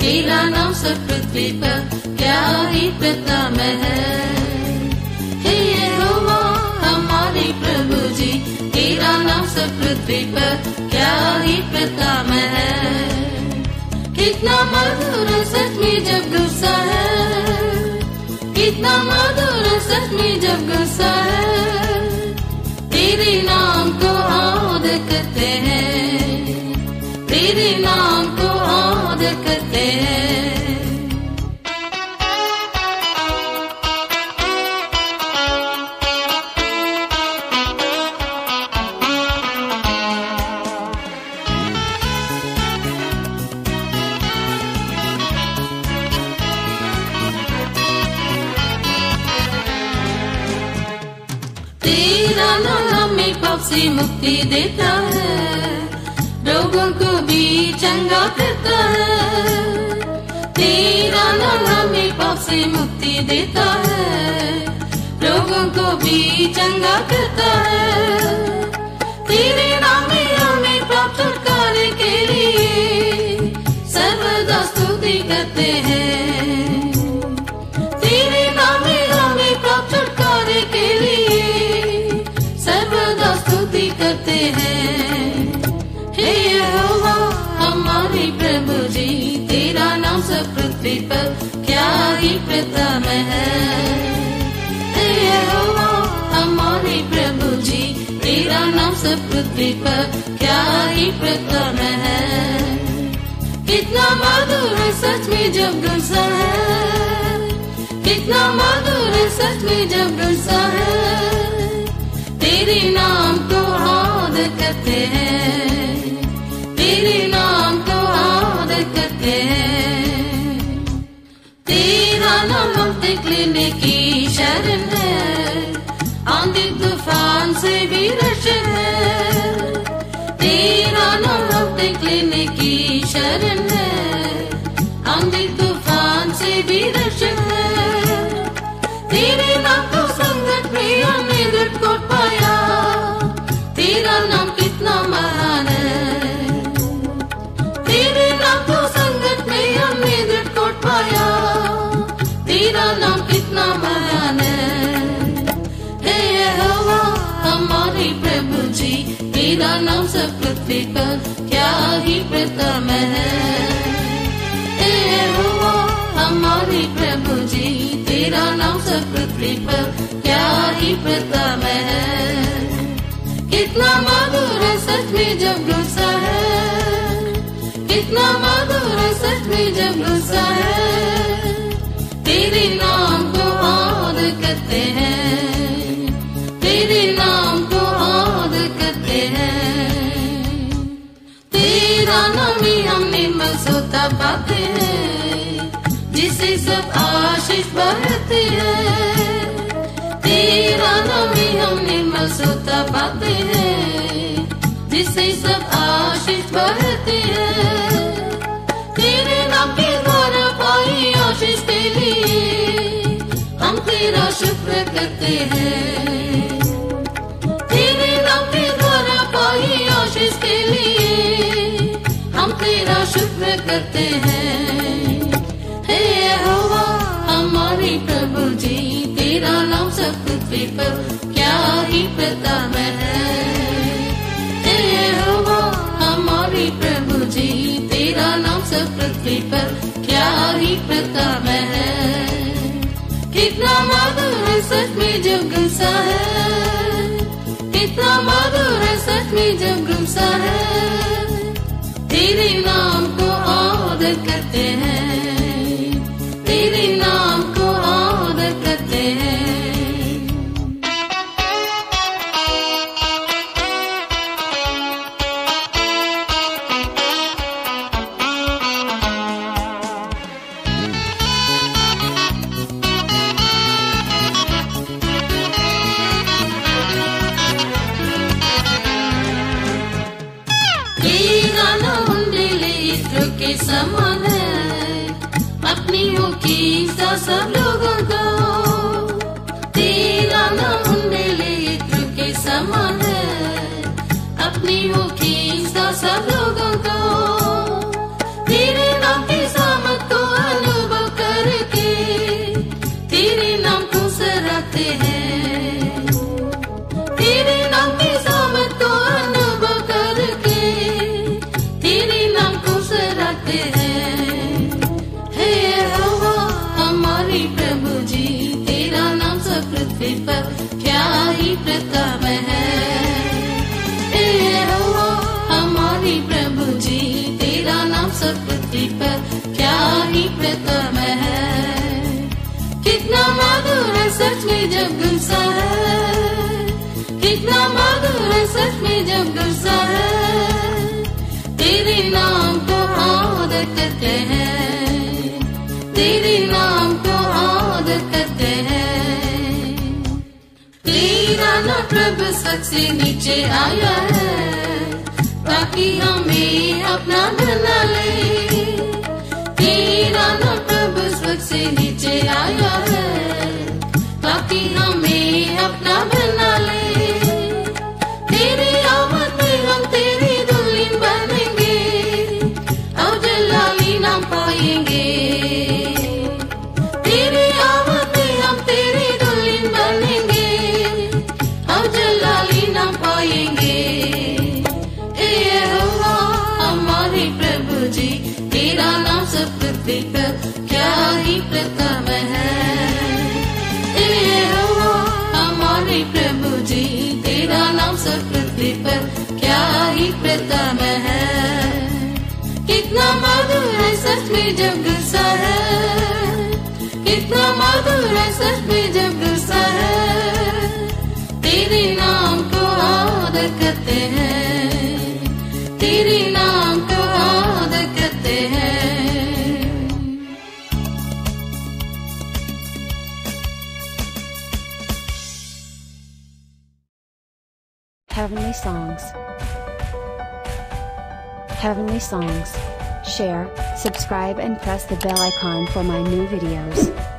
तेरा नाम सब पृथ्वी क्या ही प्रथम हमारे प्रभु जी तेरा नाम सब पर क्या ही प्रथम है। कितना मधुर सच में जब गुस्सा है। कितना मधुर सच में जब गुस्सा है तेरे नाम को आद करते हैं तेरे नाम को आद करते हैं से मुक्ति देता है। रोगों को भी चंगा करता है। तेरा नाम हमें पाप से मुक्ति देता है। रोगों को भी चंगा करता है। तेरे नाम में हमें पाप छुटकारे के लिए सर्वदा स्तुति करते हैं। पर क्या ही प्रताप है? यहोवा हमारे प्रभु जी तेरा नाम सब पृथ्वी पर क्या ही प्रताप है? कितना मधुर है सच में जब गुस्सा है? कितना मधुर है सच में जब गुस्सा है? तेरे नाम को आद करते हैं, तेरे नाम को आद करते हैं। नाम हम तक लेने की शरण है। आंधी तूफ़ान से भी रशन है। तेरा नाम निकलने की शरण है। आंधी तूफ़ान से भी रशन नाम सब पृथ्वी पर क्या ही प्रथम है। हे यहोवा हमारे प्रभु जी, तेरा नाम सब पृथ्वी पर क्या ही प्रथम है। कितना मधुर सच में जब गुस्सा है। कितना मधुर सच में जब गुस्सा है। तेरे नाम को आद करते हैं। तेरे तेरा नाम ही हम निर्मल सोता पाते हैं, जिसे सब आशीष बढ़ते हैं। तेरा नाम ही हम निर्मल सोता पाते हैं, जिसे सब आशीष बढ़ते हैं। तेरे नाम के द्वारा पाई आशीष लिए, हम तेरा शुक्र करते हैं। तेरा शुक्र करते हैं। हे यहोवा, हमारे प्रभु जी, तेरा नाम सब पृथ्वी पर क्या ही प्रताप है। हे यहोवा, हमारे प्रभु जी, तेरा नाम सब पृथ्वी पर क्या ही प्रताप है। कितना मधुर है सच में जब गुस्सा है। कितना मधुर है सच में जब गुस्सा है। उंडेले के समान है। अपनी की सब लोगों को तेरा नाम उंडेले के समान है। अपनी की क्या ही है। कितना सच में जब गुस्सा है। कितना सच में जब गुस्सा है। तेरे नाम को आदर करते हैं। तेरे नाम को आदर करते हैं। तेरा प्रभु नीचे आया है। ताकि हमें अपना बना ले। से नीचे आया है। ताकि हमें अपना बना सब पृथ्वी पर क्या ही प्रथम है? कितना मधुर है सच में जब गुस्सा है। कितना मधुर है सच में जब गुस्सा है। तेरे नाम को Heavenly Songs. Heavenly Songs. Share, subscribe, and press the bell icon for my new videos.